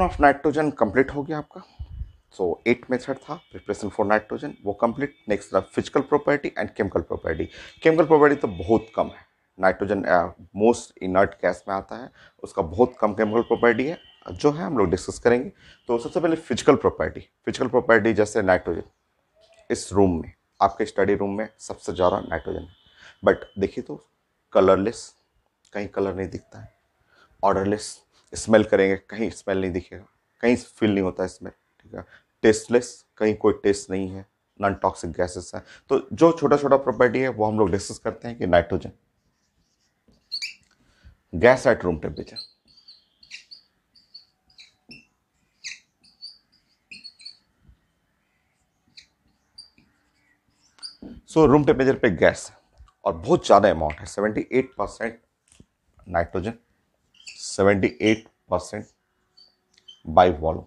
Preparation of nitrogen complete हो गया आपका। सो एट मेथड था प्रिपरेशन फॉर नाइट्रोजन वो कंप्लीट नेक्स्ट था physical property and chemical property chemical property तो बहुत कम है। नाइट्रोजन मोस्ट इनर्ट गैस में आता है, उसका बहुत कम केमिकल प्रॉपर्टी है, जो है हम लोग डिस्कस करेंगे। तो सबसे पहले फ़िज़िकल प्रॉपर्टी फ़िज़िकल प्रॉपर्टी जैसे नाइट्रोजन इस रूम में, आपके स्टडी रूम में सबसे ज़्यादा नाइट्रोजन है। बट देखिए तो कलरलेस कहीं कलर नहीं दिखता है। ऑर्डरलेस स्मेल करेंगे, कहीं स्मेल नहीं दिखेगा, कहीं फील नहीं होता स्मेल ठीक है? टेस्टलेस कहीं कोई टेस्ट नहीं है नॉन टॉक्सिक गैसेस हैं। तो जो छोटा छोटा प्रॉपर्टी है, वो हम लोग डिस्कस करते हैं कि nitrogen gas at room temperature so room temperature पे गैस है, और बहुत ज़्यादा अमाउंट है 78 percent nitrogen 78 percent by volume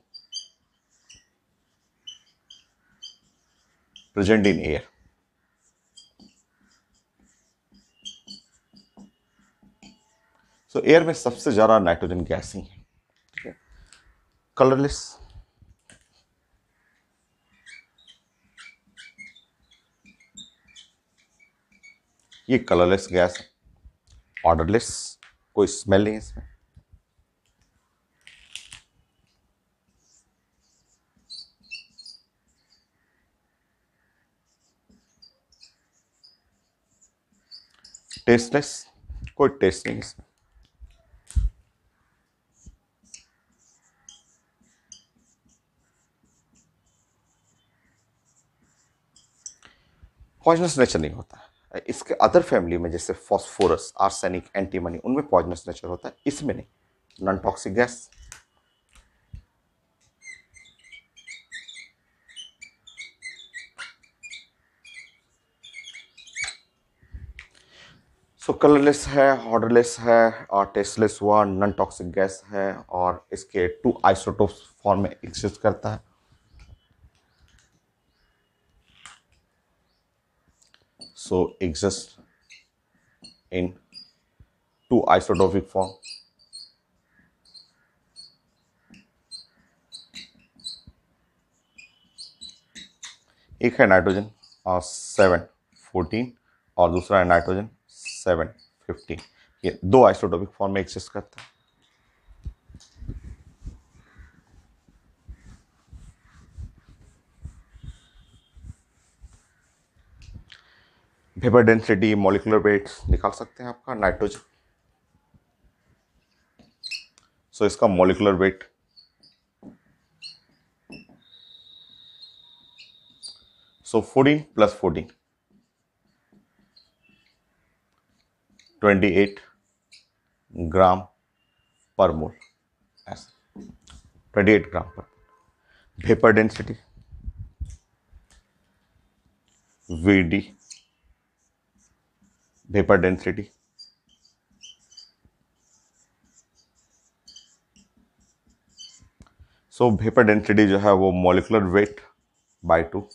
present in air so air में सबसे ज़्यादा नाइट्रोजन गैस ही। है ठीक है? कलरलेस ये कलरलेस गैस है। ऑर्डरलेस कोई स्मेल नहीं है इसमें। टेस्टलेस कोई टेस्ट नहीं इसमें पॉइजनस नेचर नहीं होता। इसके अदर फैमिली में जैसे फॉस्फोरस आर्सेनिक एंटीमनी उनमें पॉइजनस नेचर होता है। इसमें नहीं। Non toxic gas so colourless है ऑर्डरलेस है, और टेस्टलेस हुआ नॉन टॉक्सिक गैस है, और इसके टू आइसोटोप्स फॉर्म में एग्जिस्ट करता है। So, exist in two isotopic form एक है नाइट्रोजन और सेवन फोर्टीन और दूसरा है नाइट्रोजन सेवन फिफ्टीन ये दो आइसोटोपिक फॉर्म में एक्सिस्ट करता है। वेपर डेंसिटी मॉलिकुलर वेट निकाल सकते हैं आपका नाइट्रोजन सो so, इसका molecular weight so fourteen plus fourteen twenty eight gram per mole, ऐसा। Twenty eight gram per vapour density V D vapour density, so vapour density जो है वो molecular weight by two.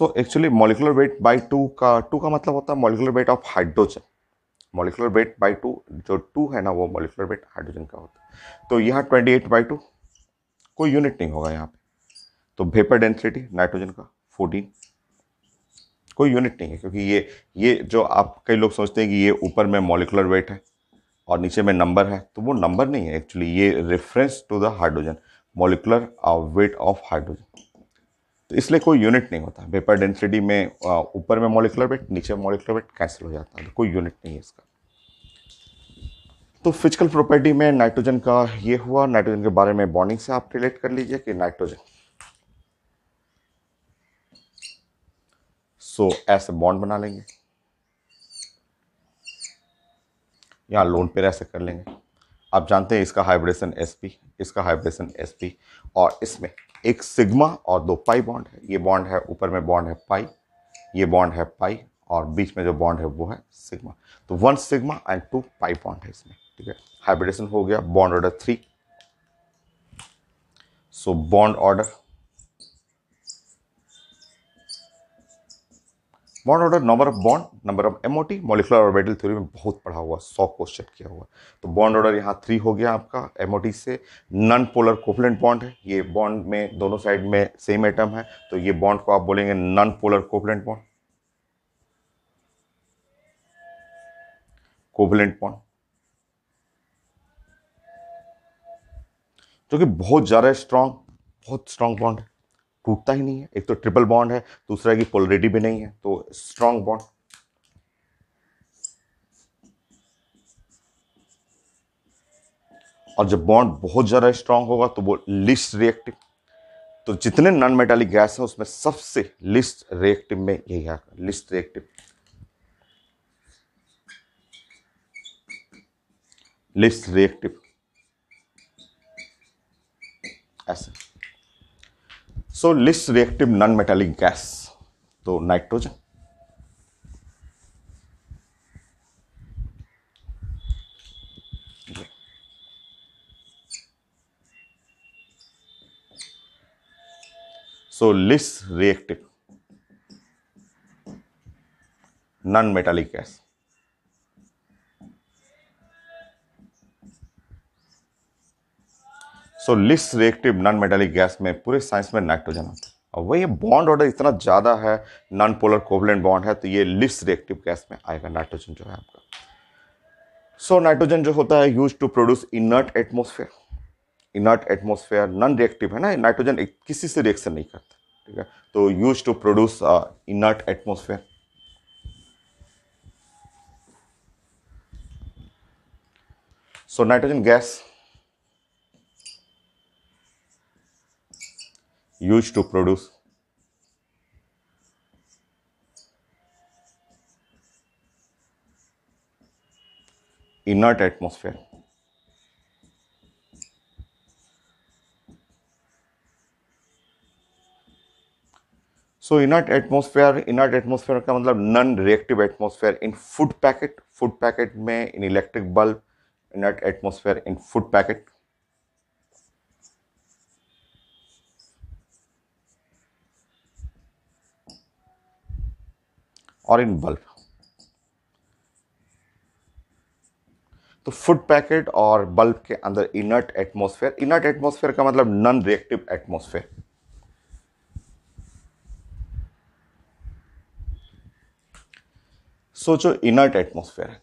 So actually molecular weight by two का two का मतलब होता है molecular weight of hydrogen molecular weight by two जो two है ना वो मॉलिकुलर वेट हाइड्रोजन का होता है तो यहाँ ट्वेंटी एट बाई टू कोई यूनिट नहीं होगा यहाँ पे। तो वेपर डेंसिटी नाइट्रोजन का फोर्टीन कोई यूनिट नहीं है, क्योंकि ये ये जो आप कई लोग सोचते हैं कि ये ऊपर में मॉलिकुलर वेट है और नीचे में नंबर है तो वो नंबर नहीं है एक्चुअली ये reference to the hydrogen molecular weight of hydrogen तो इसलिए कोई यूनिट नहीं होता। वेपर डेंसिटी में ऊपर में मॉलिकुलर वेट नीचे मॉलिकुलर वेट कैंसिल हो जाता है। तो कोई यूनिट नहीं है इसका। तो फ़िज़िकल प्रॉपर्टी में नाइट्रोजन का ये हुआ। नाइट्रोजन के बारे में बॉन्डिंग से आप रिलेट कर लीजिए कि नाइट्रोजन सो ऐसे बॉन्ड बना लेंगे। यहाँ लोन पे ऐसे कर लेंगे। आप जानते हैं इसका हाइब्रेशन एस इसका हाइब्रेशन एस और इसमें एक सिग्मा और दो पाई बॉन्ड है। ये बॉन्ड है, ऊपर में बॉन्ड है पाई, ये बॉन्ड है पाई और बीच में जो बॉन्ड है वो है सिग्मा। तो one sigma and two pi bond है इसमें, ठीक है? हाइब्रिडेशन हो गया, bond order three. So bond order bond order number of bond number of MOT molecular orbital theory में बहुत पढ़ा हुआ, सौ क्वेश्चन किया हुआ। तो बॉन्ड ऑर्डर यहाँ थ्री हो गया आपका एमओटी से। नन पोलर कोपलेंट बॉन्ड है, ये बॉन्ड में दोनों साइड में सेम एटम है तो ये बॉन्ड को आप बोलेंगे non polar covalent bond covalent bond जो कि बहुत ज़्यादा स्ट्रांग बहुत स्ट्रांग बॉन्ड है। टूटता ही नहीं है। एक तो ट्रिपल बॉन्ड है, दूसरा की पोलरिटी भी नहीं है तो स्ट्रांग बॉन्ड और जब बॉन्ड बहुत ज़्यादा स्ट्रांग होगा तो वो लिस्ट रिएक्टिव तो जितने नॉन मेटालिक गैस है, उसमें सबसे लिस्ट रिएक्टिव में यही है लिस्ट रिएक्टिव लिस्ट रिएक्टिव ऐसे। So least reactive non metallic gas तो nitrogen so least reactive non metallic gas so least reactive non metallic gas में पूरे साइंस में नाइट्रोजन आता है। और वही बॉन्ड ऑर्डर इतना ज़्यादा है नॉन पोलर कोवलेंट बॉन्ड है तो ये लिस्ट रिएक्टिव गैस में आएगा नाइट्रोजन जो है आपका। सो so, नाइट्रोजन जो होता है use to produce inert atmosphere inert atmosphere non reactive है ना नाइट्रोजन किसी से रिएक्शन नहीं करता ठीक है? तो use to produce inert atmosphere so nitrogen gas used to produce. Inert atmosphere. So inert atmosphere inert atmosphere का मतलब non reactive atmosphere in food packet food packet में in electric bulb inert atmosphere in food packet और in bulb तो food packet और bulb के अंदर inert atmosphere inert atmosphere का मतलब नॉन रिएक्टिव एटमॉस्फेयर सोचो इनर्ट एटमॉस्फेयर है।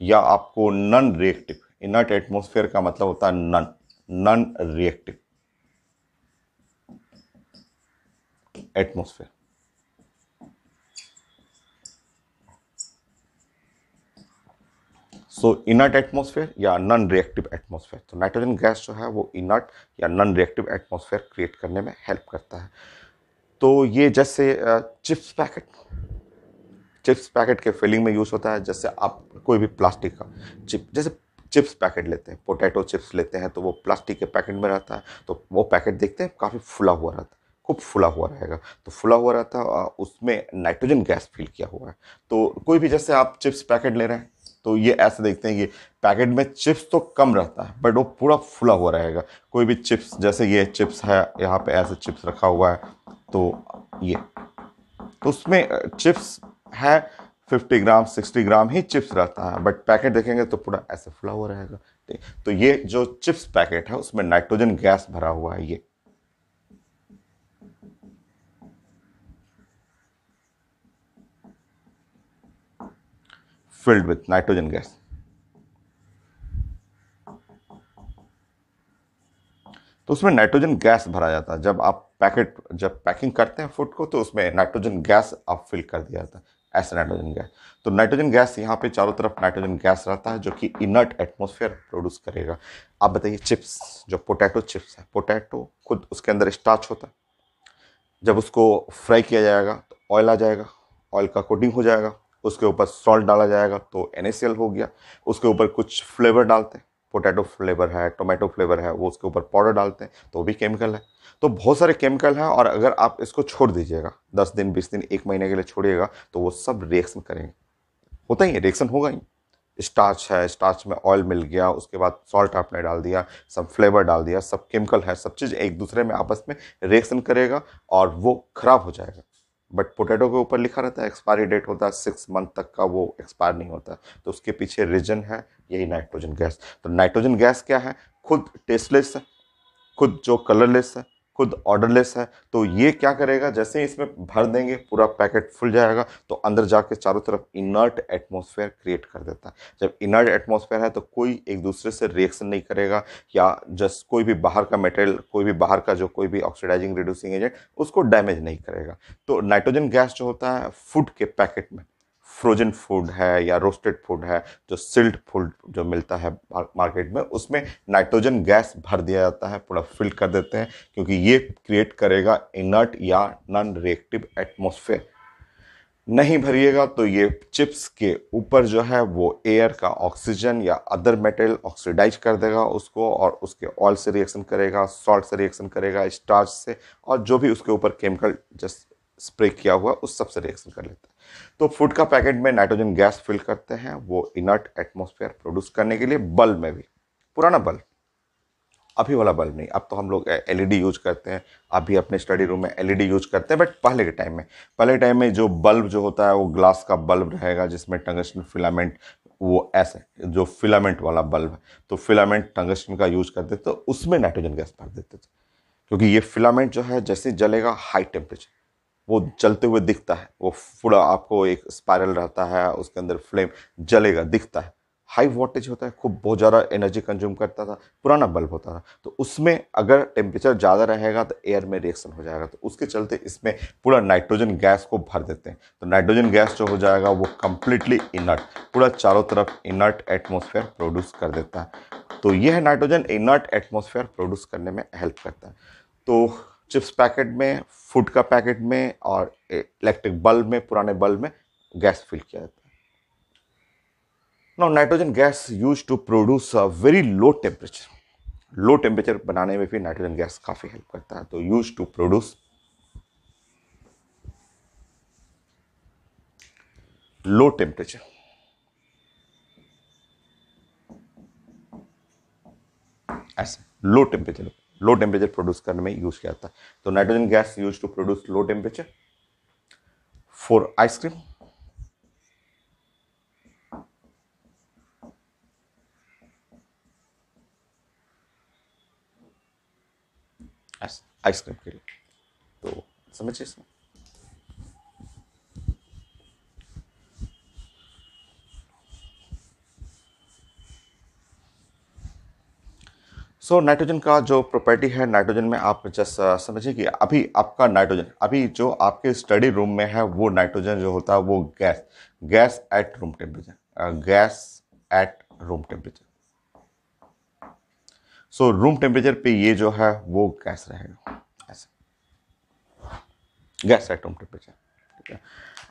या आपको नॉन रिएक्टिव इनर्ट एटमॉस्फेयर का मतलब होता है non non reactive atmosphere so inert atmosphere या नॉन रिएक्टिव एटमोसफेयर तो नाइट्रोजन गैस जो है वो इनर्ट या नॉन रिएक्टिव एटमोसफेयर क्रिएट करने में हेल्प करता है। तो ये जैसे चिप्स पैकेट चिप्स पैकेट के फिलिंग में यूज़ होता है। जैसे आप कोई भी प्लास्टिक का चिप जैसे चिप्स पैकेट लेते हैं पोटैटो चिप्स लेते हैं तो वो प्लास्टिक के पैकेट में रहता है। तो वो पैकेट देखते हैं, काफ़ी फुला हुआ रहता है। खूब फुला हुआ रहेगा। तो फुला हुआ रहता है उसमें नाइट्रोजन गैस फील किया हुआ है। तो कोई भी जैसे आप चिप्स पैकेट ले रहे हैं तो ये ऐसे देखते हैं कि पैकेट में चिप्स तो कम रहता है, बट वो पूरा फुला हुआ रहेगा। कोई भी चिप्स, जैसे ये चिप्स है, यहाँ पे ऐसे चिप्स रखा हुआ है तो ये। तो उसमें चिप्स है, फिफ्टी ग्राम, सिक्सटी ग्राम ही चिप्स रहता है, बट पैकेट देखेंगे तो पूरा ऐसे फुला हुआ रहेगा। तो ये जो चिप्स पैकेट है, उसमें नाइट्रोजन गैस भरा हुआ है, ये। Filled with nitrogen gas. तो उसमें नाइट्रोजन गैस भरा जाता है। जब आप पैकेट जब पैकिंग करते हैं फ़ूड को तो उसमें नाइट्रोजन गैस आप फिल कर दिया जाता है ऐसा नाइट्रोजन गैस तो नाइट्रोजन गैस यहाँ पे चारों तरफ़ नाइट्रोजन गैस रहता है, जो कि इनर्ट एटमोसफेयर प्रोड्यूस करेगा। आप बताइए चिप्स जो पोटैटो चिप्स है पोटैटो खुद उसके अंदर स्टार्च होता है। जब उसको फ्राई किया जाएगा तो ऑयल आ जाएगा ऑयल का कोटिंग हो जाएगा। उसके ऊपर सॉल्ट डाला जाएगा तो एन हो गया। उसके ऊपर कुछ फ्लेवर डालते हैं। पोटैटो फ्लेवर है टोमेटो फ्लेवर है, वो उसके ऊपर पाउडर डालते हैं तो भी केमिकल है। तो बहुत सारे केमिकल हैं और अगर आप इसको छोड़ दीजिएगा, दस दिन, बीस दिन, एक महीने के लिए छोड़िएगा तो वो सब रिएक्शन करेंगे। होता ही है रिएक्शन होगा ही। स्टार्च है स्टार्च में ऑयल मिल गया, उसके बाद सॉल्ट आपने डाल दिया, सब फ्लेवर डाल दिया, सब केमिकल है, सब चीज़ एक दूसरे में आपस में रिएक्शन करेगा और वो खराब हो जाएगा। बट पोटैटो के ऊपर लिखा रहता है एक्सपायरी डेट होता है सिक्स मंथ तक का वो एक्सपायर नहीं होता। तो उसके पीछे रीजन है, यही नाइट्रोजन गैस तो नाइट्रोजन गैस क्या है? खुद टेस्टलेस है, खुद जो कलरलेस है खुद ऑर्डरलेस है तो ये क्या करेगा? जैसे ही इसमें भर देंगे, पूरा पैकेट फुल जाएगा तो अंदर जाके चारों तरफ़ इनर्ट एटमॉस्फेयर क्रिएट कर देता है। जब इनर्ट एटमॉस्फेयर है तो कोई एक दूसरे से रिएक्शन नहीं करेगा, या जस्ट कोई भी बाहर का मटेरियल कोई भी बाहर का जो कोई भी ऑक्सीडाइजिंग रिड्यूसिंग एजेंट उसको डैमेज नहीं करेगा। तो नाइट्रोजन गैस जो होता है फ़ूड के पैकेट में फ्रोजन फ़ूड है या रोस्टेड फ़ूड है, जो सिल्ड फ़ूड जो मिलता है मार्केट में, उसमें नाइट्रोजन गैस भर दिया जाता है, पूरा फिल कर देते हैं, क्योंकि ये क्रिएट करेगा इनर्ट या नॉन रिएक्टिव एटमोसफेयर नहीं भरिएगा तो ये चिप्स के ऊपर जो है, वो एयर का ऑक्सीजन या अदर मेटेरियल ऑक्सीडाइज कर देगा उसको और उसके ऑयल से रिएक्शन करेगा सॉल्ट से रिएक्शन करेगा स्टार्च से और जो भी उसके ऊपर केमिकल जस्ट स्प्रे किया हुआ, उस सबसे रिएक्शन कर लेता है। तो फ़ूड का पैकेट में नाइट्रोजन गैस फिल करते हैं, वो इनर्ट एटमोसफेयर प्रोड्यूस करने के लिए बल्ब में भी, पुराना बल्ब। अभी वाला बल्ब नहीं, अब तो हम लोग एलईडी यूज़ करते हैं, अभी अपने स्टडी रूम में एलईडी यूज़ करते हैं बट पहले के टाइम में। पहले टाइम में जो बल्ब जो होता है, वो ग्लास का बल्ब रहेगा, जिसमें टंगस्टन फिलामेंट वो ऐसे, जो फिलामेंट वाला बल्ब है तो फिलामेंट टंगस्टन का यूज़ करते थे तो उसमें नाइट्रोजन गैस भर देते थे। क्योंकि ये फिलामेंट जो है, जैसे जलेगा हाई टेम्परेचर वो जलते हुए दिखता है। वो पूरा आपको एक स्पायरल रहता है, उसके अंदर फ्लेम जलेगा, दिखता है। हाई वोल्टेज होता है, खूब बहुत ज़्यादा एनर्जी कंज्यूम करता था, पुराना बल्ब होता था। तो उसमें अगर टेम्परेचर ज़्यादा रहेगा तो एयर में रिएक्शन हो जाएगा। तो उसके चलते इसमें पूरा नाइट्रोजन गैस को भर देते हैं। तो नाइट्रोजन गैस जो हो जाएगा वो कम्प्लीटली इनर्ट पूरा चारों तरफ़ इनर्ट एटमोसफेयर प्रोड्यूस कर देता है। तो यह नाइट्रोजन इनर्ट एटमोसफेयर प्रोड्यूस करने में हेल्प करता है। तो चिप्स पैकेट में, फ़ूड का पैकेट में और इलेक्ट्रिक बल्ब में, पुराने बल्ब में गैस फिल किया जाता है। Now nitrogen gas use to produce a very low temperature low temperature बनाने में भी नाइट्रोजन गैस काफ़ी हेल्प करता है। तो use to produce low temperature ऐसे low temperature low temperature produce करने में यूज़ किया जाता है। तो nitrogen gas use to produce low temperature for ice cream ice cream के लिए। तो समझिए इसमें। सो so, नाइट्रोजन का जो प्रॉपर्टी है नाइट्रोजन में आप जस्ट समझिए कि अभी आपका नाइट्रोजन अभी जो आपके स्टडी रूम में है वो नाइट्रोजन जो होता है वो gas gas at room temperature gas at room temperature so room temperature पे ये जो है वो गैस रहेगा. ऐसे गैस एट रूम टेम्परेचर ठीक है?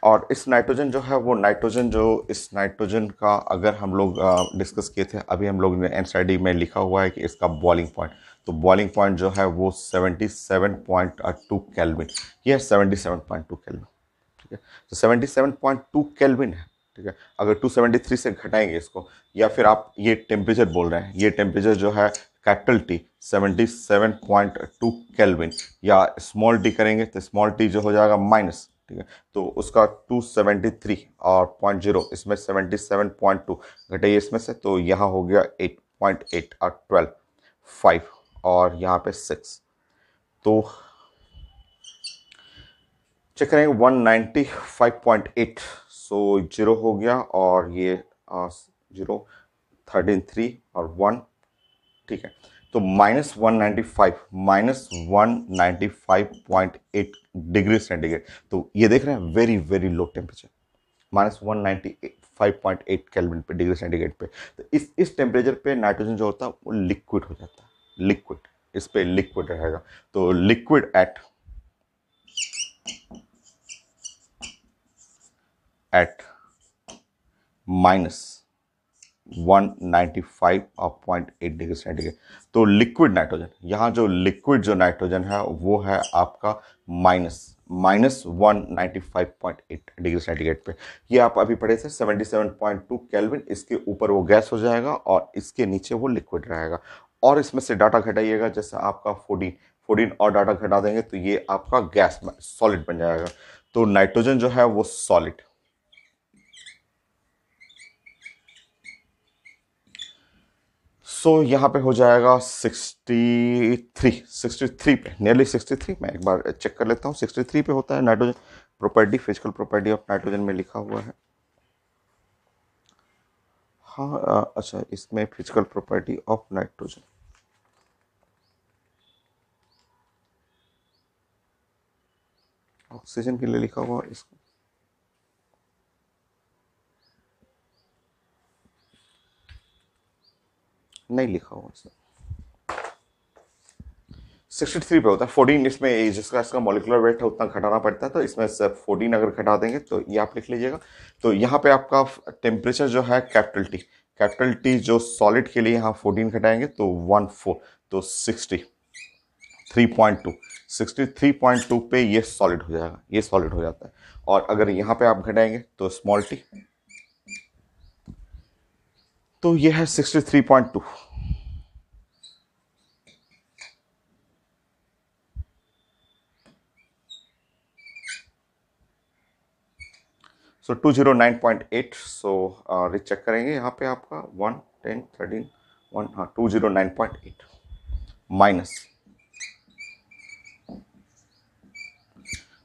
और इस नाइट्रोजन जो है, वो नाइट्रोजन जो इस नाइट्रोजन का अगर हम लोग डिस्कस किए थे, अभी हम लोग ने एन में लिखा हुआ है कि इसका बॉइलिंग पॉइंट तो बॉइलिंग पॉइंट जो है, वो 77.2 केल्विन ये है 77.2 केल्विन ठीक है? तो 77.2 केल्विन है, ठीक है? अगर 273 से घटाएँगे इसको, या फिर आप ये टेम्परेचर बोल रहे हैं, ये टेम्परेचर जो है कैपिटल टी 77.2 केल्विन या स्मॉल टी करेंगे तो स्मॉल टी जो हो जाएगा माइनस ठीक है? तो उसका 273 और पॉइंट ज़ीरो इसमें 77.2 घटाइए इसमें से तो यहाँ हो गया 8.8 और 12 5 और यहाँ पे 6 तो चेक करेंगे 195.8 सो ज़ीरो हो गया और ये ज़ीरो थर्टीन थ्री और वन ठीक है? तो minus one five, minus one five point eight degree centigrade. तो ये देख रहे हैं very very low temperature minus one ninety five point eight पे, डिग्री सेंटीग्रेड पे। तो इस इस टेम्परेचर पे नाइट्रोजन जो होता है, वो लिक्विड हो जाता है। लिक्विड इस पे लिक्विड रहेगा। तो liquid at at minus 195.8 degree centigrade तो लिक्विड नाइट्रोजन यहाँ जो लिक्विड जो नाइट्रोजन है, वो है आपका minus minus one ninety five point eight degree centigrade पे। ये आप अभी पढ़े थे seventy seven point two kelvin इसके ऊपर वो गैस हो जाएगा और इसके नीचे वो लिक्विड रहेगा। और इसमें से डाटा घटाइएगा, जैसे आपका फोर्टीन फोर्टीन और डाटा घटा देंगे तो ये आपका गैस सॉलिड बन जाएगा। तो नाइट्रोजन जो है वो सॉलिड सो so, यहाँ पे हो जाएगा 63 63 पे नियरली 63 मैं एक बार चेक कर लेता हूँ 63 पे होता है nitrogen property physical property of nitrogen में लिखा हुआ है। हाँ अच्छा इसमें physical property of nitrogen oxygen के लिए लिखा हुआ इसको। नहीं लिखा हुआ सर सिक्सटी थ्री पे होता है। फोर्टीन इसमें जिसका इसका मोलिकुलर वेट है, उतना घटाना पड़ता है तो इसमें से फोर्टीन अगर घटा देंगे तो ये आप लिख लीजिएगा। तो यहाँ पे आपका टेम्परेचर जो है कैपिटल टी कैपिटल टी जो सॉलिड के लिए यहाँ फोर्टीन घटाएँगे तो वन फोर तो sixty three point two sixty three point two पे ये सॉलिड हो जाएगा, ये सॉलिड हो जाता है। और अगर यहाँ पे आप घटाएँगे तो स्मॉल टी तो ये है sixty three point two so two zero nine point eight so recheck करेंगे यहाँ पे आपका वन टेन थर्टीन वन हाँ two zero nine point eight minus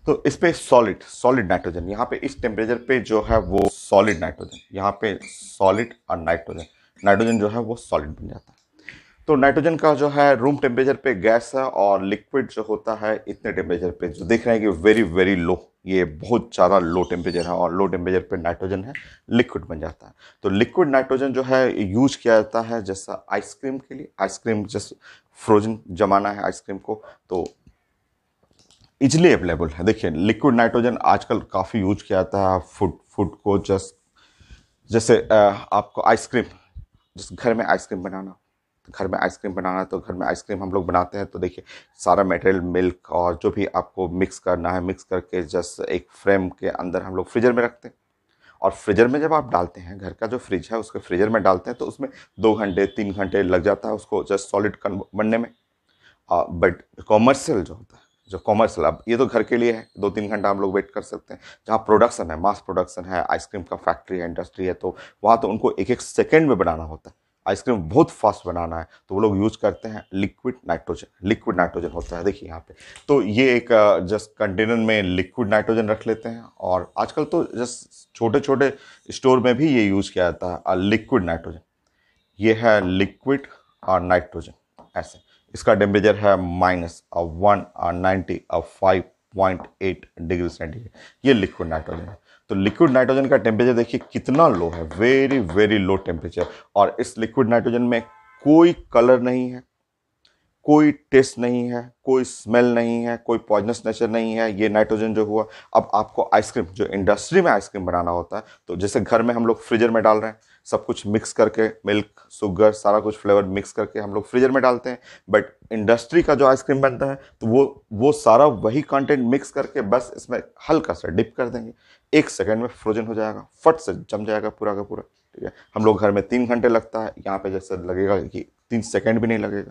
तो इस पे सॉलिड सॉलिड नाइट्रोजन यहाँ पे इस टेम्परेचर पे जो है वो सॉलिड नाइट्रोजन यहाँ पे सॉलिड और नाइट्रोजन नाइट्रोजन जो है वो सॉलिड बन जाता है। तो नाइट्रोजन का जो है रूम टेम्परेचर पे गैस है और लिक्विड जो होता है इतने टेम्परेचर पे, जो देख रहे हैं कि वेरी वेरी लो ये बहुत ज़्यादा लो टेम्परेचर है और लो टेम्परेचर पे नाइट्रोजन है लिक्विड बन जाता है। तो लिक्विड नाइट्रोजन जो है यूज़ किया जाता है जैसा आइसक्रीम के लिए आइसक्रीम जैसे फ्रोजन जमाना है आइसक्रीम को तो इजली अवेलेबल है। देखिए लिक्विड नाइट्रोजन आजकल काफ़ी यूज़ किया जाता है। फ़ूड फ़ूड को जस्ट जैसे आपको आइसक्रीम जिस घर में आइसक्रीम बनाना, घर में आइसक्रीम बनाना तो घर में आइसक्रीम हम लोग बनाते हैं। तो देखिए, सारा मटेरियल मिल्क और जो भी आपको मिक्स करना है मिक्स करके जस्ट एक फ्रेम के अंदर हम लोग फ्रीजर में रखते हैं। और फ्रीजर में जब आप डालते हैं, घर का जो फ्रिज है, उसके फ्रीजर में डालते हैं तो उसमें दो घंटे, तीन घंटे लग जाता है उसको जस्ट सॉलिड बनने में। बट कॉमर्शियल जो होता है जो कॉमर्शियल अब ये तो घर के लिए है दो तीन घंटा हम लोग वेट कर सकते हैं। जहाँ प्रोडक्शन है मास प्रोडक्शन है आइसक्रीम का फैक्ट्री है इंडस्ट्री है तो वहाँ तो उनको एक एक सेकेंड में बनाना होता है। आइसक्रीम बहुत फास्ट बनाना है तो वो लोग यूज़ करते हैं लिक्विड नाइट्रोजन लिक्विड नाइट्रोजन होता है, देखिए यहाँ पे। तो ये एक जस्ट कंटेनर में लिक्विड नाइट्रोजन रख लेते हैं, और आजकल तो जस्ट छोटे छोटे स्टोर में भी ये यूज़ किया जाता है लिक्विड नाइट्रोजन ये है लिक्विड और नाइट्रोजन ऐसे। इसका टेम्परेचर है माइनस ऑफ़ वन और ninety five point eight degree centigrade ये लिक्विड नाइट्रोजन है। तो लिक्विड नाइट्रोजन का टेम्परेचर देखिए कितना लो है। वेरी वेरी लो टेम्परेचर और इस लिक्विड नाइट्रोजन में कोई कलर नहीं है, कोई टेस्ट नहीं है, कोई स्मेल नहीं है, कोई पॉइजनस नेचर नहीं है। ये नाइट्रोजन जो हुआ, अब आपको आइसक्रीम जो इंडस्ट्री में आइसक्रीम बनाना होता है तो जैसे घर में हम लोग फ्रीजर में डाल रहे हैं सब कुछ मिक्स करके मिल्क शुगर सारा कुछ फ्लेवर मिक्स करके हम लोग फ्रीजर में डालते हैं। बट इंडस्ट्री का जो आइसक्रीम बनता है तो वो वो सारा वही कंटेंट मिक्स करके बस इसमें हल्का सा डिप कर देंगे। एक सेकेंड में फ्रोजन हो जाएगा, फट से जम जाएगा पूरा का पूरा, ठीक है? हम लोग घर में तीन घंटे लगता है, यहाँ पे जैसे लगेगा कि तीन सेकेंड भी नहीं लगेगा।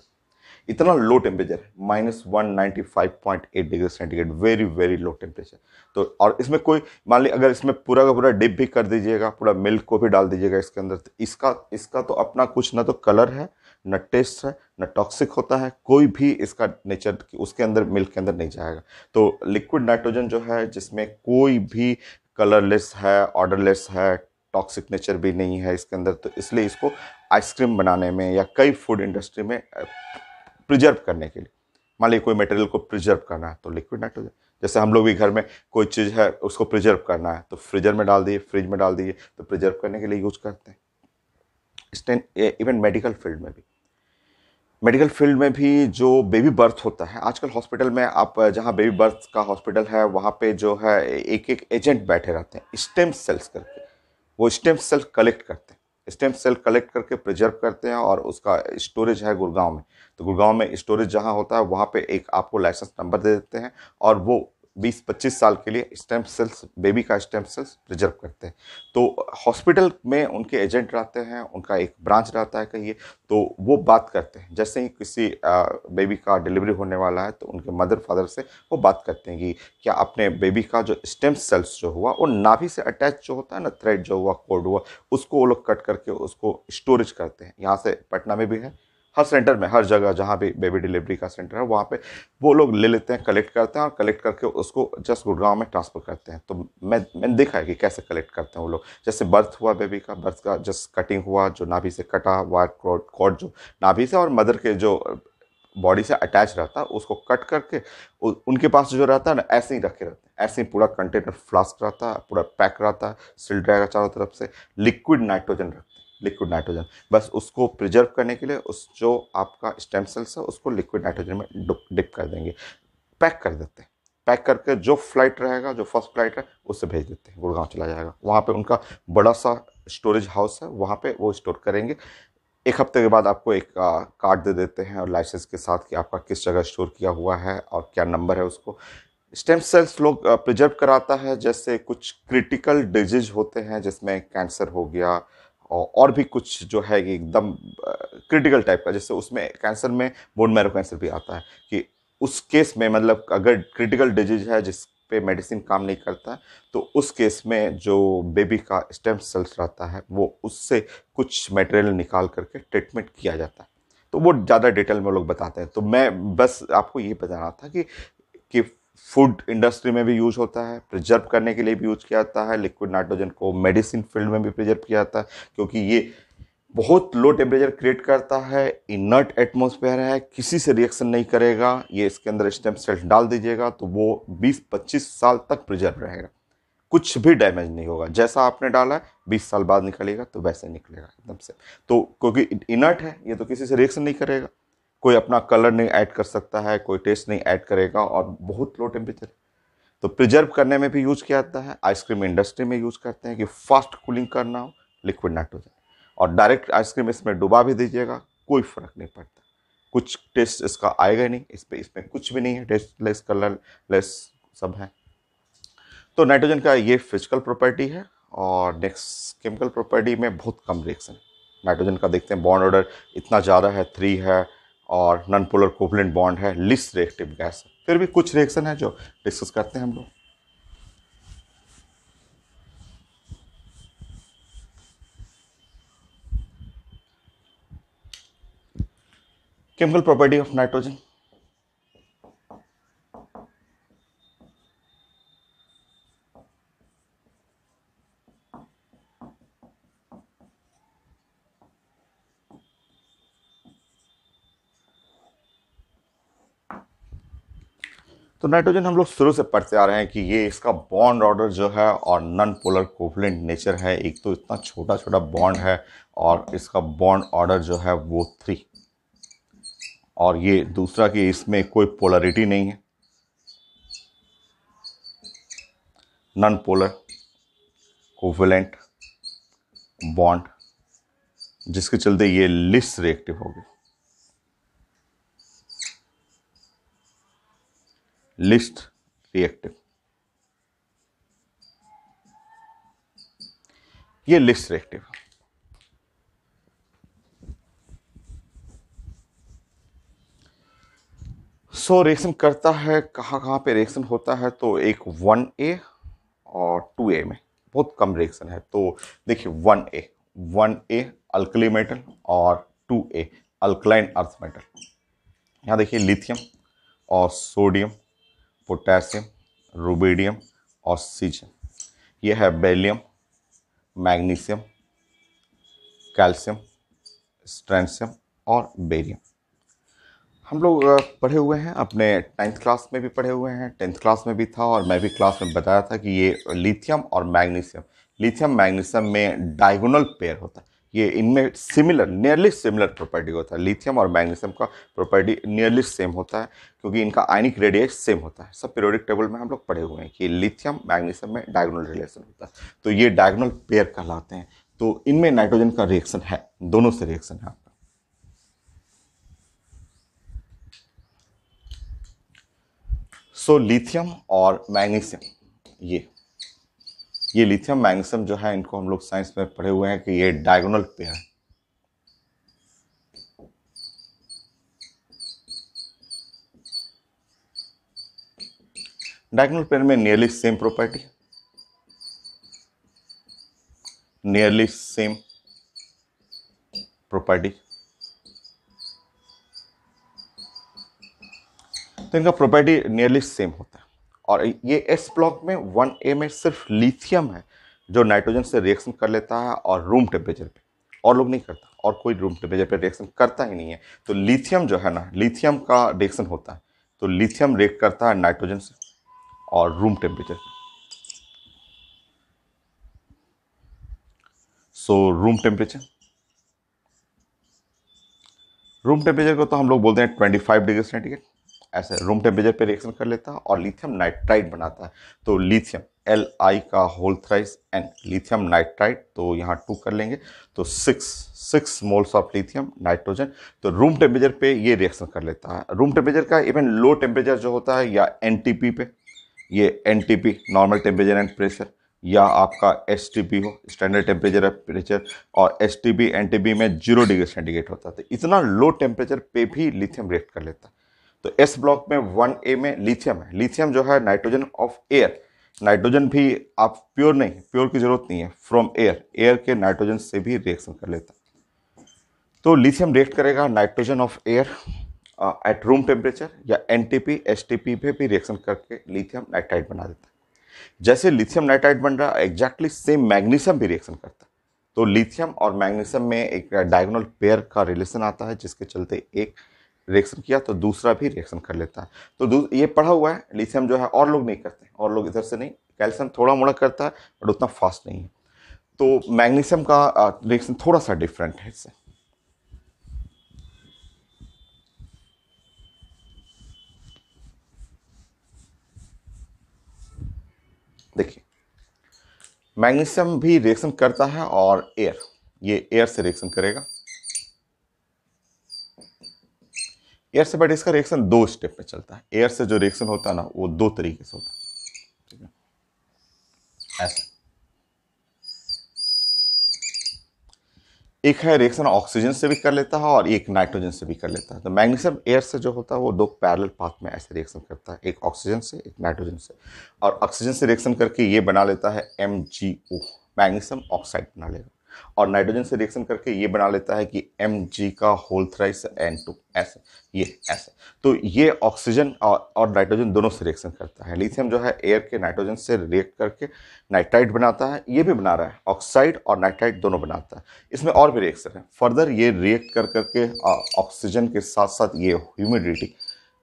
इतना लो टेम्परेचर है। Minus one ninety five point eight degree centigrade very very low temperature तो और इसमें कोई, मान ली अगर इसमें पूरा का पूरा डिप भी कर दीजिएगा, पूरा मिल्क को भी डाल दीजिएगा इसके अंदर तो इसका इसका तो अपना कुछ ना तो कलर है, न टेस्ट है, न टॉक्सिक होता है, कोई भी इसका नेचर उसके अंदर मिल्क के अंदर नहीं जाएगा। तो लिक्विड नाइट्रोजन जो है, जिसमें कोई भी कलरलेस है ऑर्डरलेस है टॉक्सिक नेचर भी नहीं है इसके अंदर तो इसलिए इसको आइसक्रीम बनाने में या कई फ़ूड इंडस्ट्री में प्रिजर्व करने के लिए। मान लीजिए कोई मटेरियल को प्रिजर्व करना है तो लिक्विड नाइट्रोजन जैसे हम लोग भी घर में कोई चीज़ है, उसको प्रिजर्व करना है तो फ्रीजर में डाल दिए फ्रिज में डाल दिए तो प्रिजर्व करने के लिए यूज़ करते हैं। स्टेन इवन मेडिकल फ़ील्ड में भी। मेडिकल फ़ील्ड में भी जो बेबी बर्थ होता है, आजकल हॉस्पिटल में आप, जहाँ बेबी बर्थ का हॉस्पिटल है, वहाँ पे जो है एक एक एजेंट बैठे रहते हैं स्टेम सेल्स करके। वो स्टेम सेल्स कलेक्ट करते हैं। स्टेम सेल कलेक्ट करके प्रिजर्व करते हैं और उसका स्टोरेज है गुड़गांव में। तो गुड़गांव में स्टोरेज जहाँ होता है, वहाँ पे एक आपको लाइसेंस नंबर दे देते हैं और वो 20-25 साल के लिए स्टेम सेल्स बेबी का स्टेम सेल्स प्रिजर्व करते हैं। तो हॉस्पिटल में उनके एजेंट रहते हैं, उनका एक ब्रांच रहता है कहिए तो वो बात करते हैं। जैसे ही किसी बेबी का डिलीवरी होने वाला है तो उनके मदर फादर से वो बात करते हैं कि क्या अपने बेबी का जो स्टेम सेल्स जो हुआ, वो नाभि से अटैच जो होता है ना थ्रेड जो हुआ कोड हुआ, उसको वो लोग कट करके उसको स्टोरेज करते हैं। यहाँ से पटना में भी है हर सेंटर में, हर जगह जहाँ भी बेबी डिलीवरी का सेंटर है, वहाँ पे वो लोग ले लेते हैं कलेक्ट करते हैं और कलेक्ट करके उसको जस्ट गुड़गांव में ट्रांसफ़र करते हैं। तो मैं, मैंने देखा है कि कैसे कलेक्ट करते हैं वो लोग। जैसे बर्थ हुआ बेबी का बर्थ का जस्ट कटिंग हुआ, जो नाभि से कटा हुआ कॉड जो नाभि से और मदर के जो बॉडी से अटैच रहता है, उसको कट करके उनके पास जो रहता है ना, ऐसे ही रखे रहते हैं। ऐसे ही पूरा कंटेनर फ्लास्क रहता है, पूरा पैक रहता है सिल्ड चारों तरफ़ से। लिक्विड नाइट्रोजन रखते लिक्विड नाइट्रोजन बस उसको प्रिजर्व करने के लिए उस जो आपका स्टेम सेल्स है, उसको लिक्विड नाइट्रोजन में डिप कर देंगे। पैक कर देते हैं। पैक करके जो फ़्लाइट रहेगा, जो फ़र्स्ट फ़्लाइट है उससे भेज देते हैं। गुड़गांव चला जाएगा। वहाँ पे उनका बड़ा सा स्टोरेज हाउस है, वहाँ पे वो स्टोर करेंगे। एक हफ़्ते के बाद आपको एक कार्ड दे देते हैं और लाइसेंस के साथ कि आपका किस जगह स्टोर किया हुआ है और क्या नंबर है उसको। स्टेम सेल्स लोग प्रिजर्व कराता है। जैसे कुछ क्रिटिकल डिज़ीज़ होते हैं, जिसमें कैंसर हो गया और भी कुछ जो है कि एकदम क्रिटिकल टाइप का जैसे उसमें कैंसर में बोन मैरो कैंसर भी आता है, कि उस केस में मतलब अगर क्रिटिकल डिज़ीज़ है जिस पे मेडिसिन काम नहीं करता तो उस केस में जो बेबी का स्टेम सेल्स रहता है, वो उससे कुछ मटेरियल निकाल करके ट्रीटमेंट किया जाता है। तो वो ज़्यादा डिटेल में लोग बताते हैं। तो मैं बस आपको ये बताना था कि कि फ़ूड इंडस्ट्री में भी यूज़ होता है प्रिजर्व करने के लिए भी यूज़ किया जाता है लिक्विड नाइट्रोजन को मेडिसिन फ़ील्ड में भी प्रिजर्व किया जाता है, क्योंकि ये बहुत लो टेम्परेचर क्रिएट करता है इनर्ट एटमोसफेयर है, किसी से रिएक्शन नहीं करेगा, ये इसके अंदर स्टेम सेल्स डाल दीजिएगा तो वो 20-25 साल तक प्रिजर्व रहेगा। कुछ भी डैमेज नहीं होगा, जैसा आपने डाला है बीस साल बाद निकलेगा तो वैसे निकलेगा, एकदम से। तो क्योंकि इनर्ट है, ये तो किसी से रिएक्शन नहीं करेगा। कोई अपना कलर नहीं ऐड कर सकता है, कोई टेस्ट नहीं ऐड करेगा और बहुत लो टेम्परेचर तो प्रिजर्व करने में भी यूज़ किया जाता है आइसक्रीम इंडस्ट्री में यूज़ करते हैं कि फास्ट कूलिंग करना हो लिक्विड नाइट्रोजन और डायरेक्ट आइसक्रीम इसमें डुबा भी दीजिएगा, कोई फ़र्क नहीं पड़ता। कुछ टेस्ट इसका आएगा नहीं, इस पर इसमें कुछ भी नहीं है टेस्ट लेस कलर लेस सब है। तो नाइट्रोजन का ये फ़िज़िकल प्रॉपर्टी है और नेक्स्ट केमिकल प्रॉपर्टी में बहुत कम रिएक्शन नाइट्रोजन का देखते हैं बॉन्ड ऑर्डर इतना ज़्यादा है थ्री है और नॉन पोलर कोवलेंट बॉन्ड है लिस्ट रिएक्टिव गैस फिर भी कुछ रिएक्शन है जो डिस्कस करते हैं हम लोग। केमिकल प्रॉपर्टी ऑफ़ nitrogen तो नाइट्रोजन हम लोग शुरू से पढ़ते आ रहे हैं कि ये इसका बॉन्ड ऑर्डर जो है और नॉन पोलर कोवलेंट नेचर है। एक तो इतना छोटा छोटा बॉन्ड है और इसका बॉन्ड ऑर्डर जो है वो थ्री और ये दूसरा कि इसमें कोई पोलरिटी नहीं है। नॉन पोलर कोवलेंट बॉन्ड जिसके चलते ये लिस्ट रिएक्टिव हो लिस्ट रिएक्टिव। ये लिस्ट रिएक्टिव। सो रिएक्शन करता है, कहाँ कहाँ पे रिएक्शन होता है तो एक वन ए और टू ए में। बहुत कम रिएक्शन है तो देखिए one A one A alkali metal और two A alkaline earth metal. यहाँ देखिए लिथियम और सोडियम। पोटेशियम, रूबीडियम और सीज़न। ये है बेलियम, मैग्नीशियम, कैल्शियम स्ट्रेंशियम और बेरियम। हम लोग पढ़े हुए हैं, अपने टेंथ क्लास में भी पढ़े हुए हैं। टेंथ क्लास में भी था और मैं भी क्लास में बताया था कि ये लिथियम और मैग्नीशियम। लिथियम, मैग्नीशियम में डायगोनल पेयर होता है। ये इनमें सिमिलर नियरली सिमिलर प्रॉपर्टी होता है। लिथियम और मैग्नीशियम का प्रॉपर्टी नियरली सेम होता है, क्योंकि इनका आयनिक रेडियस सेम होता है। सब पीरियोडिक टेबल में हम लोग पढ़े हुए हैं कि लिथियम मैग्नीशियम में डायगोनल रिलेशन होता है। तो ये डायगोनल पेयर कहलाते हैं। तो इनमें नाइट्रोजन का रिएक्शन है। दोनों से रिएक्शन है आपका। सो लिथियम और मैग्नीशियम ये। ये लिथियम मैग्नीशियम जो है, इनको हम लोग साइंस में पढ़े हुए हैं कि ये डायगोनल पे है। डायगोनल पेयर में nearly same property nearly same property तो इनका प्रॉपर्टी नियरली सेम होता है। और ये एस ब्लॉक में वन ए में सिर्फ़ लिथियम है, जो नाइट्रोजन से रिएक्शन कर लेता है और रूम टेम्परेचर पे। और लोग नहीं करता, और कोई रूम टेम्परेचर पे रिएक्शन करता ही नहीं है। तो लिथियम जो है ना लिथियम का रिएक्शन होता है। तो लिथियम रिएक्ट करता है नाइट्रोजन से और room temperature so room temperature room temperature को तो हम लोग बोलते हैं 25 डिग्री सेंटीग्रेड ऐसे रूम टेम्परेचर पे रिएक्शन कर लेता है और लिथियम नाइट्राइड बनाता है। तो लिथियम एल आई का whole thrice N lithium nitride तो यहाँ टू कर लेंगे। तो six six moles of lithium nitrogen तो रूम टेम्परेचर पे ये रिएक्शन कर लेता है। रूम टेम्परेचर का इवन लो टेम्परेचर जो होता है या एनटीपी पे, ये NTP normal temperature and pressure या आपका एस हो स्टैंडर्ड टेम्परेचर प्रेशर और एस टी में ज़ीरो डिग्री सेंटीग्रेड होता है। तो इतना लो टेम्परेचर पे भी लिथियम रिएक्ट कर लेता है। तो एस ब्लॉक में वन ए में लिथियम है। लिथियम जो है नाइट्रोजन ऑफ़ एयर नाइट्रोजन भी आप प्योर नहीं प्योर की ज़रूरत नहीं है। फ्रॉम एयर एयर के नाइट्रोजन से भी रिएक्शन कर लेता तो लिथियम रिएक्ट करेगा nitrogen of air at room temperature या N T P S T P पे भी रिएक्शन करके लिथियम नाइट्राइड बना देता है। जैसे लिथियम नाइट्राइड बन रहा एग्जैक्टली सेम मैग्नीशियम भी रिएक्शन करता है। तो लिथियम और मैग्नीशियम में एक डायगोनल पेयर का रिलेशन आता है, जिसके चलते एक रिएक्शन किया तो दूसरा भी रिएक्शन कर लेता। है तो ये पढ़ा हुआ है लिथियम जो है और लोग नहीं करते, और लोग इधर से नहीं। कैल्शियम थोड़ा मोड़ा करता है बट उतना फास्ट नहीं है। तो मैग्नीशियम का रिएक्शन थोड़ा सा डिफरेंट है इससे। देखिए मैग्नीशियम भी रिएक्शन करता है और एयर ये एयर से रिएक्शन करेगा। एयर से बट इसका रिएक्शन दो स्टेप पे चलता है। एयर से जो रिएक्शन होता है ना, वो दो तरीके से होता है। ठीक है? ऐसा। एक है रिएक्शन ऑक्सीजन से भी कर लेता है और एक नाइट्रोजन से भी कर लेता है। तो मैग्नीशियम एयर से जो होता है, वो दो पैरेलल पाथ में ऐसे रिएक्शन करता है। एक ऑक्सीजन से, एक नाइट्रोजन से। और ऑक्सीजन से रिएक्शन करके ये बना लेता है एम मैग्नीशियम ऑक्साइड बना लेगा। और नाइट्रोजन से रिएक्शन करके ये बना लेता है कि एम जी का होल थ्राइस एन टू ऐसे ये ऐसे तो ये ऑक्सीजन और, और नाइट्रोजन दोनों से रिएक्शन करता है। लिथियम जो है एयर के नाइट्रोजन से रिएक्ट करके नाइट्राइड बनाता है ये भी बना रहा है। ऑक्साइड और नाइट्राइड दोनों बनाता है। इसमें और भी रिएक्शन है। फर्दर ये रिएक्ट कर करके ऑक्सीजन के साथ साथ ये ह्यूमिडिटी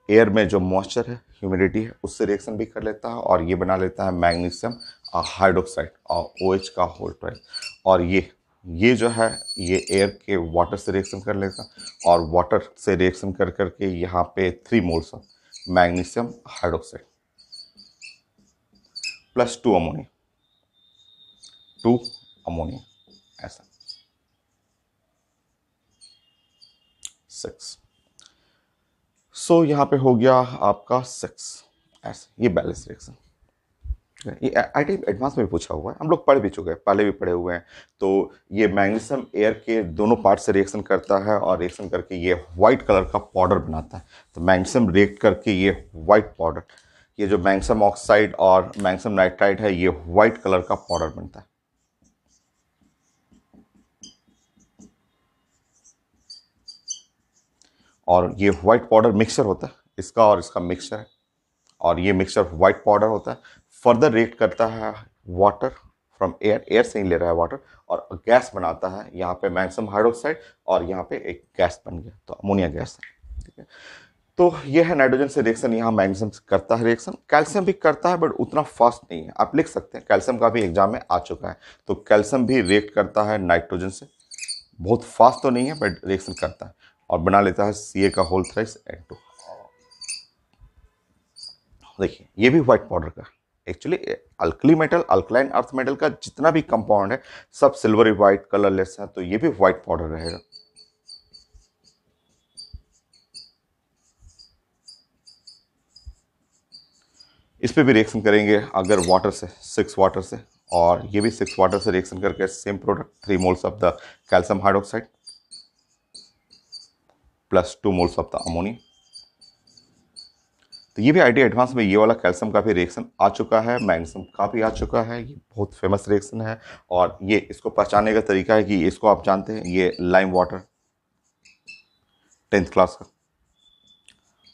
एयर में जो मॉइस्चर है ह्यूमिडिटी है उससे रिएक्शन भी कर लेता है और ये बना लेता है मैग्नीशियम हाइड्रोक्साइड और ओ OH का होल ट्राइड और ये ये जो है ये एयर के वाटर से रिएक्शन कर लेगा और वाटर से रिएक्शन कर करके यहाँ पे three moles of magnesium hydroxide plus two ammonia two ammonia ऐसा। सिक्स सो so, यहाँ पे हो गया आपका सिक्स ऐसा ये balance reaction I T advance में भी पूछा हुआ है। हम लोग पढ़ भी चुके हैं, पहले भी पढ़े हुए हैं। तो ये मैग्नीशियम, एयर के दोनों पार्ट से रिएक्शन करता है और रिएक्शन करके ये वाइट कलर का पाउडर बनाता है। तो मैग्नीशियम रिएक्ट करके ये वाइट पाउडर ये जो मैग्नीशियम ऑक्साइड और मैग्नीशियम नाइट्राइड है, ये वाइट कलर का पाउडर बनता है। और ये वाइट पाउडर मिक्सचर होता है, इसका और इसका मिक्सचर है। और ये मिक्सचर वाइट पाउडर होता है। फर्दर रिएक्ट करता है वाटर फ्रॉम एयर एयर से ही ले रहा है वाटर और गैस बनाता है। यहाँ पे मैग्नीशियम हाइड्रोक्साइड और यहाँ पे एक गैस बन गया तो अमोनिया गैस है, ठीक है। तो ये है नाइट्रोजन से रिएक्शन, यहाँ मैग्नीशियम करता है रिएक्शन। कैल्शियम भी करता है, बट उतना फास्ट नहीं है। आप लिख सकते हैं, कैल्शियम का भी एग्ज़ाम में आ चुका है। तो कैल्शियम भी रिएक्ट करता है नाइट्रोजन से। बहुत फास्ट तो नहीं है, बट रिएक्शन करता है और बना लेता है सी का होल थ्राइस एन टू देखिए, ये भी व्हाइट पाउडर का। Actually alkali metal alkaline earth metal का जितना भी कंपाउंड है, सब सिल्वरी वाइट कलरलेस है तो ये भी वाइट पाउडर रहेगा। इस पर भी रिएक्शन करेंगे अगर वाटर से सिक्स वाटर से, और ये भी सिक्स वाटर से रिएक्शन करके same product three moles of the calcium hydroxide plus two moles of the ammonia तो ये भी आइडिया एडवांस में ये वाला कैल्शियम का भी रिएक्शन आ चुका है मैग्नीशियम का भी आ चुका है, ये बहुत फ़ेमस रिएक्शन है और ये इसको पहचानने का तरीका है कि इसको आप जानते हैं, ये लाइम वाटर टेंथ क्लास का।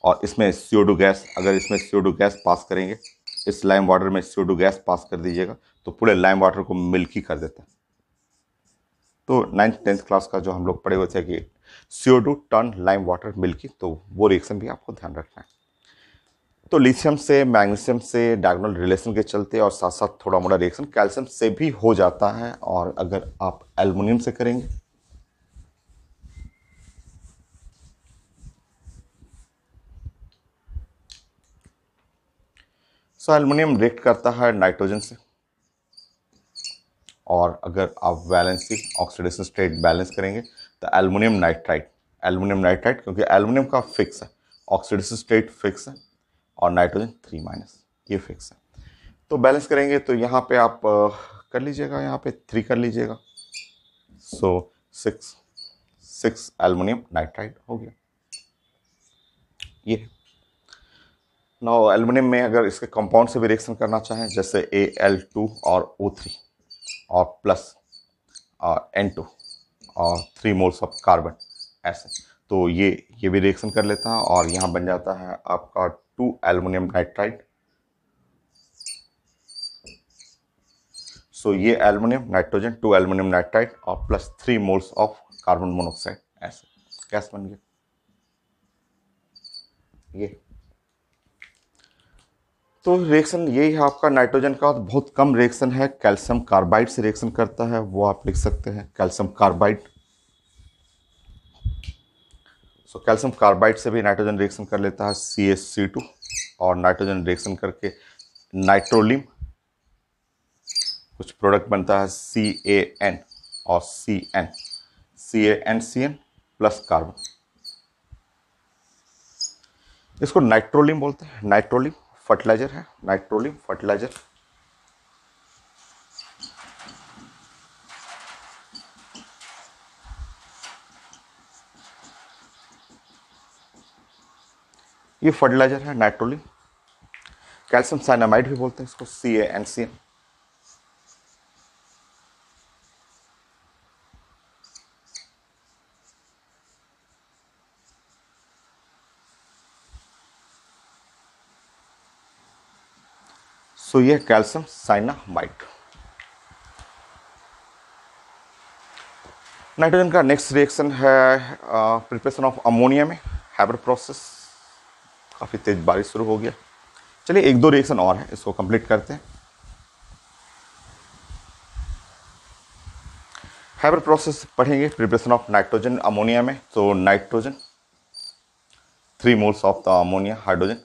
और इसमें सीओडू गैस अगर इसमें सीओडू गैस पास करेंगे, इस लाइम वाटर में सीओडू गैस पास कर दीजिएगा तो पूरे लाइम वाटर को मिल्की कर देता है। तो नाइन्थ टेंथ क्लास का जो हम लोग पढ़े हुए थे कि C O two turn lime water milky तो वो रिएक्शन भी आपको ध्यान रखना है। तो लिथियम से मैग्नीशियम से डायगोनल रिलेशन के चलते और साथ साथ थोड़ा मोटा रिएक्शन कैल्शियम से भी हो जाता है और अगर आप एल्युमिनियम से करेंगे सो एल्युमिनियम रिएक्ट करता है नाइट्रोजन से। और अगर आप वैलेंसी ऑक्सीडेशन स्टेट बैलेंस करेंगे तो एल्युमिनियम नाइट्राइड एल्युमिनियम नाइट्राइड क्योंकि एल्युमिनियम का फिक्स है ऑक्सीडेशन स्टेट फिक्स है। और नाइट्रोजन थ्री माइनस, ये फिक्स है। तो बैलेंस करेंगे तो यहाँ पे आप कर लीजिएगा, यहाँ पे थ्री कर लीजिएगा। So six six aluminium nitride हो गया। ये ना एल्युमिनियम में अगर इसके कंपाउंड से भी रिएक्शन करना चाहें, जैसे ए एल टू और ओ थ्री और प्लस और एन टू और थ्री मोल्स ऑफ़ कार्बन ऐसे। तो ये ये भी रिएक्शन कर लेता है, और यहाँ बन जाता है आपका टू एल्युमिनियम नाइट्राइड। सो ये aluminium, nitrogen, two aluminium nitride और plus three moles of carbon monoxide ऐसे गैस बन गया ये। तो रिएक्शन यही है आपका नाइट्रोजन का, बहुत कम रिएक्शन है। कैल्शियम कार्बाइड से रिएक्शन करता है, वो आप लिख सकते हैं। Calcium carbide so calcium carbide से भी नाइट्रोजन रिएक्शन कर लेता है सी एस सी टू और नाइट्रोजन रिएक्शन करके नाइट्रोलिम कुछ प्रोडक्ट बनता है सी ए एन और C N C A N C N plus carbon इसको नाइट्रोलिम बोलते हैं। नाइट्रोलिम फर्टिलाइज़र है। नाइट्रोलिम फर्टिलाइज़र ये फर्टिलाइज़र है नाइट्रोलिन कैल्शियम साइनामाइड भी बोलते हैं इसको C A N C M so यह कैल्शियम साइनामाइड नाइट्रोजन का नेक्स्ट रिएक्शन है प्रिपरेशन ऑफ़ अमोनिया में हैबर प्रोसेस काफ़ी तेज बारिश शुरू हो गया। चलिए, एक दो रिएक्शन और है, इसको कंप्लीट करते हैं। हाइबर प्रोसेस पढ़ेंगे प्रिपरेशन ऑफ़ नाइट्रोजन अमोनिया में तो nitrogen three moles of the ammonia hydrogen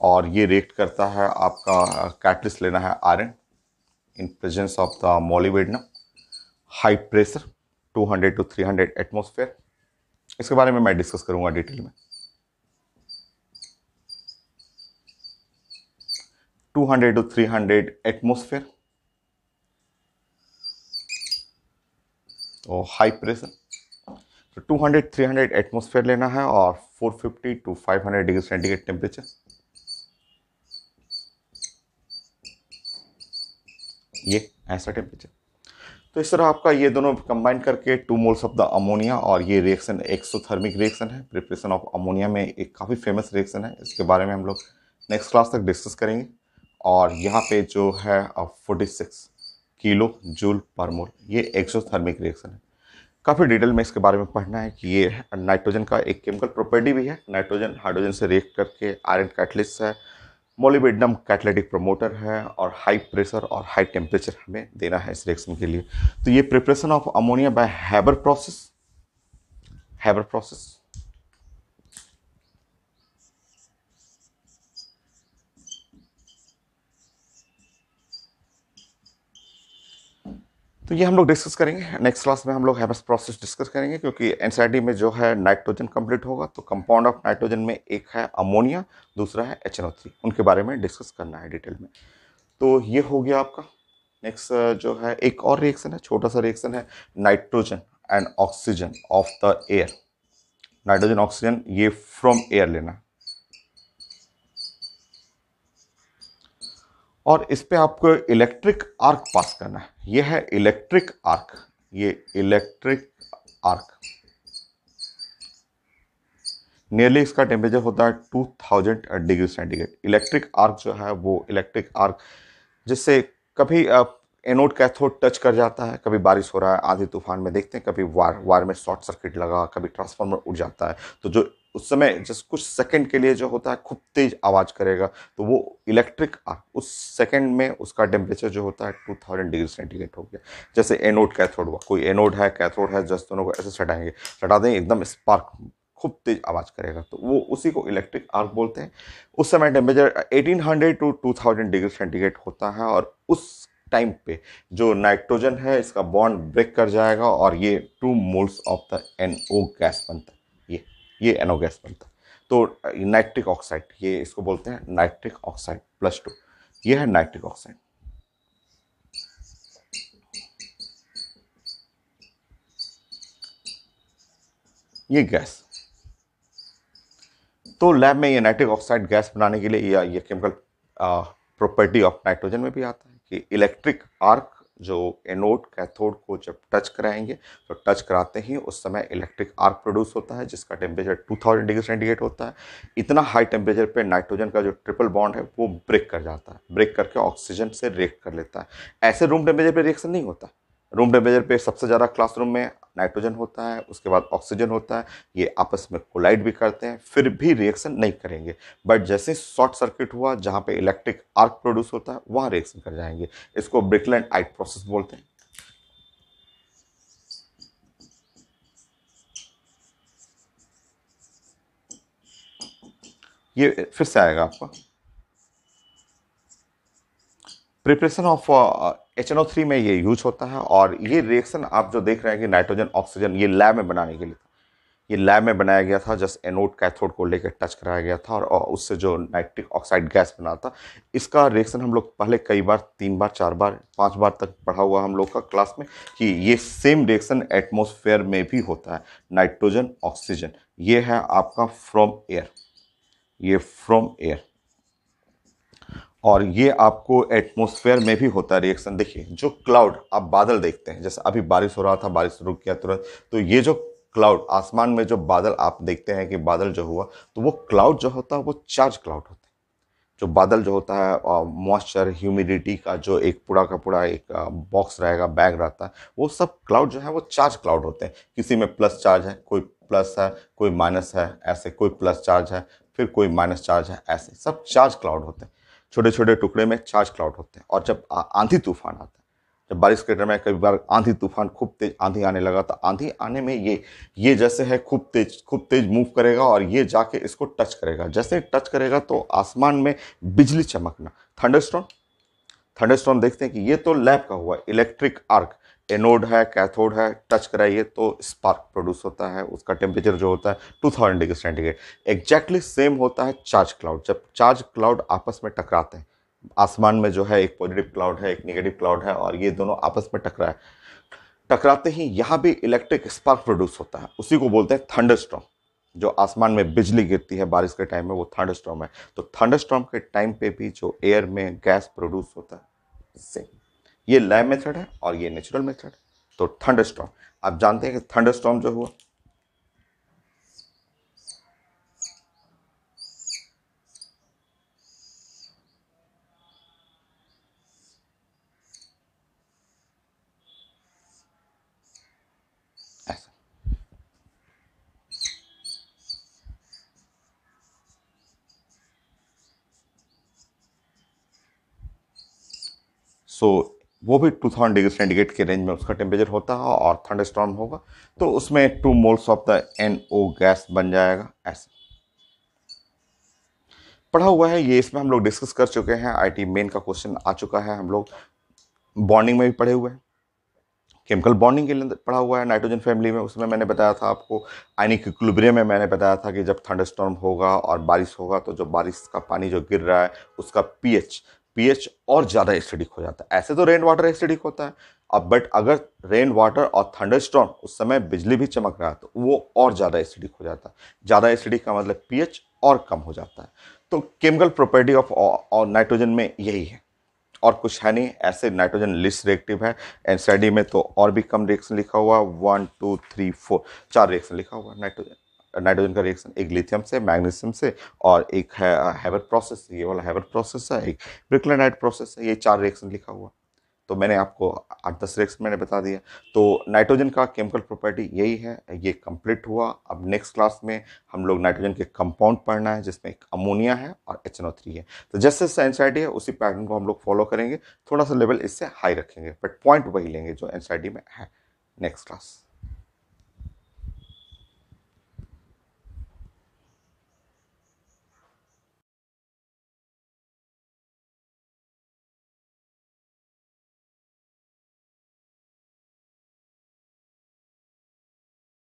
और ये रिएक्ट करता है, आपका कैटलिस्ट लेना है iron in presence of the molybdenum high pressure 200 to 300 atmosphere इसके बारे में मैं डिस्कस करूँगा डिटेल में। 200 to 300 एटमोसफेयर और हाई प्रेशर तो 200 300 एटमोसफेयर लेना है और 450 टू 500 डिग्री सेंटीग्रेड टेम्परेचर ये ऐसा टेम्परेचर तो इस तरह आपका ये दोनों कंबाइन करके two moles of the ammonia और ये रिएक्शन एक्सोथर्मिक रिएक्शन है. प्रिपरेशन ऑफ़ अमोनिया में एक काफ़ी फ़ेमस रिएक्शन है. इसके बारे में हम लोग नेक्स्ट क्लास तक डिस्कस करेंगे. और यहाँ पे जो है forty six kilo joule per mole. ये एक्सोथर्मिक रिएक्शन है। काफ़ी डिटेल में इसके बारे में पढ़ना है कि ये नाइट्रोजन का एक केमिकल प्रॉपर्टी भी है। नाइट्रोजन हाइड्रोजन से रिएक्ट करके आयरन कैटलिस्ट है मोलिबिडनम कैटलेटिक प्रमोटर है और हाई प्रेशर और हाई टेम्परेचर हमें देना है इस रिएक्शन के लिए। तो ये preparation of ammonia by Haber process Haber process तो ये हम लोग डिस्कस करेंगे। नेक्स्ट क्लास में हम लोग हैमस प्रोसेस डिस्कस करेंगे क्योंकि एन में जो है नाइट्रोजन कंप्लीट होगा तो कंपाउंड ऑफ़ नाइट्रोजन में एक है अमोनिया दूसरा है एच उनके बारे में डिस्कस करना है डिटेल में। तो ये हो गया आपका। नेक्स्ट जो है एक और रिएक्शन है, छोटा सा रिएक्शन है nitrogen and oxygen of the air nitrogen oxygen ये फ्रॉम एयर लेना। और इस पे आपको इलेक्ट्रिक आर्क पास करना है। ये है इलेक्ट्रिक आर्क ये इलेक्ट्रिक आर्क नियरली इसका टेम्परेचर होता है 2000 डिग्री सेंटीग्रेड इलेक्ट्रिक आर्क जो है, वो इलेक्ट्रिक आर्क जिससे कभी एनोड कैथोड टच कर जाता है, कभी बारिश हो रहा है, आधी तूफ़ान में देखते हैं, कभी वायर वायर में शॉर्ट सर्किट लगा, कभी ट्रांसफार्मर उड़ जाता है। तो जो उस समय जस्ट कुछ सेकंड के लिए जो होता है, खूब तेज आवाज़ करेगा। तो वो इलेक्ट्रिक आर्क उस सेकंड में उसका टेम्परेचर जो होता है टू थाउज़ेंड डिग्री सेंटीग्रेड हो गया। जैसे एनोड कैथोड हुआ, कोई एनोड है कैथोड है, जस्ट दोनों को ऐसे सटाएँगे। सटा देंगे एकदम स्पार्क खूब तेज आवाज़ करेगा। तो वो उसी को इलेक्ट्रिक आर्क बोलते हैं। उस समय टेम्परेचर 1800 टू 2000 डिग्री सेंटीग्रेड होता है और उस टाइम पे जो नाइट्रोजन है, इसका बॉन्ड ब्रेक कर जाएगा और ये two moles of the NO gas बनता है। ये ये एनओ गैस बनता है। तो नाइट्रिक ऑक्साइड, ये इसको बोलते हैं नाइट्रिक ऑक्साइड प्लस टू। ये है नाइट्रिक ऑक्साइड। ये गैस। तो लैब में ये नाइट्रिक ऑक्साइड गैस बनाने के लिए या ये केमिकल प्रॉपर्टी ऑफ़ नाइट्रोजन में भी आता है कि इलेक्ट्रिक आर्क जो एनोड कैथोड को जब टच कराएँगे तो टच कराते ही उस समय इलेक्ट्रिक आर्क प्रोड्यूस होता है, जिसका टेम्परेचर 2000 डिग्री सेंटीग्रेड होता है। इतना हाई टेम्परेचर पे नाइट्रोजन का जो ट्रिपल बॉन्ड है, वो ब्रेक कर जाता है। ब्रेक करके ऑक्सीजन से रिएक्ट कर लेता है। ऐसे रूम टेम्परेचर पर रिएक्शन नहीं होता। रूम टेम्परेचर पे सबसे ज़्यादा क्लासरूम में नाइट्रोजन होता है, उसके बाद ऑक्सीजन होता है, ये आपस में कोलाइड भी करते हैं, फिर भी रिएक्शन नहीं करेंगे। बट जैसे शॉर्ट सर्किट हुआ, जहाँ पे इलेक्ट्रिक आर्क प्रोड्यूस होता है, वहाँ रिएक्शन कर जाएँगे। इसको ब्रिकलैंड आइट प्रोसेस बोलते हैं। ये फिर से आएगा आपका। Preparation of H N O three में ये यूज़ होता है और ये रिएक्शन आप जो देख रहे हैं कि नाइट्रोजन ऑक्सीजन ये लैब में बनाने के लिए था। ये लैब में बनाया गया था जस्ट एनोड कैथोड को लेकर टच कराया गया था और उससे जो नाइट्रिक ऑक्साइड गैस बना था, इसका रिएक्शन हम लोग पहले कई बार, तीन बार, चार बार, पाँच बार तक पढ़ा हुआ हम लोग का क्लास में कि ये सेम रिएक्शन एटमोसफेयर में भी होता है। नाइट्रोजन ऑक्सीजन ये है आपका फ्रॉम एयर ये फ्रॉम एयर और ये आपको एटमोसफेयर में भी होता है रिएक्शन देखिए, जो क्लाउड आप बादल देखते हैं, जैसे अभी बारिश हो रहा था, बारिश रुक गया तुरंत तो ये जो क्लाउड आसमान में जो बादल आप देखते हैं कि बादल जो हुआ तो वो क्लाउड जो होता है, वो चार्ज क्लाउड होते हैं। जो बादल जो होता है मॉइस्चर ह्यूमिडिटी का जो एक पूरा का पूरा एक बॉक्स रहेगा बैग रहता है, वो सब क्लाउड जो है, वो चार्ज क्लाउड होते हैं। किसी में प्लस चार्ज है, कोई प्लस है, कोई माइनस है, ऐसे कोई प्लस चार्ज है, फिर कोई माइनस चार्ज है, ऐसे सब चार्ज क्लाउड होते हैं। छोटे छोटे टुकड़े में चार्ज क्लाउड होते हैं और जब आंधी तूफ़ान आता है, जब बारिश के टाइम कई बार आंधी तूफ़ान खूब तेज, आंधी आने लगा तो आंधी आने में ये ये जैसे है खूब तेज खूब तेज मूव करेगा और ये जाके इसको टच करेगा। जैसे टच करेगा तो आसमान में बिजली चमकना। थंडरस्टॉर्म थंडरस्टॉर्म देखते हैं कि ये तो लैब का हुआ, इलेक्ट्रिक आर्क। एनोड है, कैथोड है, टच कराइए तो स्पार्क प्रोड्यूस होता है, उसका टेम्परेचर जो होता है two thousand degree centigrade exactly same होता है चार्ज क्लाउड जब चार्ज क्लाउड आपस में टकराते हैं, आसमान में जो है एक पॉजिटिव क्लाउड है, एक निगेटिव क्लाउड है और ये दोनों आपस में टकराए। टकराते ही यहाँ भी इलेक्ट्रिक स्पार्क प्रोड्यूस होता है, उसी को बोलते हैं थंडरस्टॉर्म जो आसमान में बिजली गिरती है बारिश के टाइम में, वो थंडरस्टॉर्म है। तो थंडरस्टॉर्म के टाइम पे भी जो एयर में गैस प्रोड्यूस होता है सेम ये लैब मेथड है और ये नेचुरल मेथड है। तो थंड स्टॉम आप जानते हैं कि थंड स्टॉम जो हुआ सो so, वो भी टू थाउज़ेंड डिग्री सेंटीग्रेड के रेंज में उसका टेम्परेचर होता है और थंडर स्टॉर्म होगा तो उसमें two moles of the N O gas बन जाएगा, ऐसे। पढ़ा हुआ है, ये इसमें हम लोग डिस्कस कर चुके हैं आईटी मेन का क्वेश्चन आ चुका है, हम लोग बॉन्डिंग में भी पढ़े हुए हैं। केमिकल बॉन्डिंग के लिए पढ़ा हुआ है नाइट्रोजन फैमिली में, उसमें मैंने बताया था आपको आइनिक इक्विलिब्रियम में मैंने बताया था कि जब थंडरस्टॉर्म होगा और बारिश होगा तो जो बारिश का पानी जो गिर रहा है, उसका पीएच पीएच और ज़्यादा एसिडिक हो जाता है। ऐसे तो रेन वाटर एसिडिक होता है। अब बट अगर रेन वाटर और थंडर थंडरस्टॉर्म उस समय बिजली भी चमक रहा है तो वो और ज़्यादा एसिडिक हो जाता है। ज़्यादा एसिडिक का मतलब पीएच और कम हो जाता है। तो केमिकल प्रॉपर्टी ऑफ़ नाइट्रोजन में यही है। और कुछ है नहीं, ऐसे नाइट्रोजन लिस्ट रिएक्टिव है। एनसीडी में तो और भी कम रिएक्शन लिखा हुआ वन टू थ्री फोर चार रिएक्शन लिखा हुआ नाइट्रोजन नाइट्रोजन का रिएक्शन एक लिथियम से मैग्नीशियम से और एक हैवर प्रोसेस ये वाला हैवर प्रोसेस है, एक ब्रिकलेनाइट प्रोसेस है, ये चार रिएक्शन लिखा हुआ। तो मैंने आपको आठ दस रेक्स मैंने बता दिया। तो नाइट्रोजन का केमिकल प्रॉपर्टी यही है, ये कंप्लीट हुआ। अब नेक्स्ट क्लास में हम लोग नाइट्रोजन के कंपाउंड पढ़ना है, जिसमें एक अमोनिया है और एच है। तो जैसे एनसाइडी है, उसी पैटर्न को हम लोग फॉलो करेंगे। थोड़ा सा लेवल इससे हाई रखेंगे बट पॉइंट वही लेंगे जो एनसाइडी में है। Next class